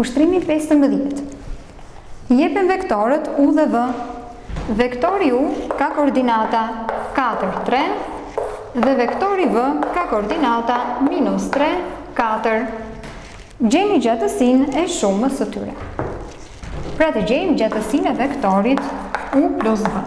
Ushtrimi 15. Jepen vektorët u dhe v. Vektori u ka koordinata 4, 3 dhe vektori v ka koordinata minus 3, 4. Gjeni gjatësinë e shumës së tyre. Pra të gjejmë gjatësinë e vektorit u plus v.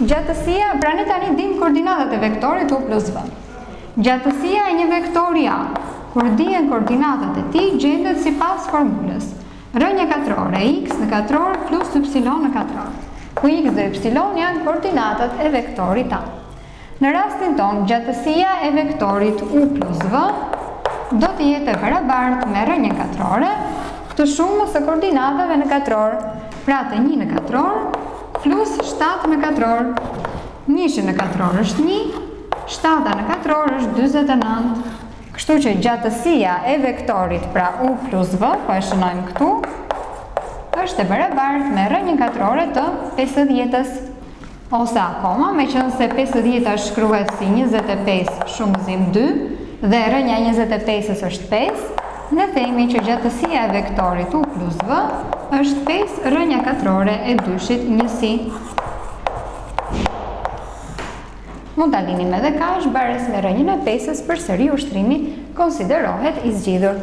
Gjatësia, pra ne tani dimë koordinatat e vektorit u plus v. Gjatësia e një vektori a, kur dihen koordinatat e tij, gjendet sipas formulës. Rrënjë katrore x në katror plus y në katror, ku x dhe y janë koordinatat e vektorit a. Në rastin tonë, gjatësia e vektorit u plus v do të jetë e barabartë me rrënjën katrore të shumës së koordinatave në katror, pra të një në katror plus shtatë në katror. Njëshi në katror është një, shtata në katror është 49. Kështu që gjatësia e vektorit, pra u plus v, po e shënojmë këtu, është e barabartë me rrënjën katrore të 50-ës. Ose akoma, meqenëse pesëdhjeta shkruhet si njëzet e pesë shumëzim dy dhe rrënja e njëzet e pesës është pesë, ne themi që gjatësia e vektorit u plus v është pesë rrënja katrore e dyshit njësi. Mund ta linim edhe kaq, baras me rrënjën e pesës përsëri ushtrimi konsiderohet i zgjidhur.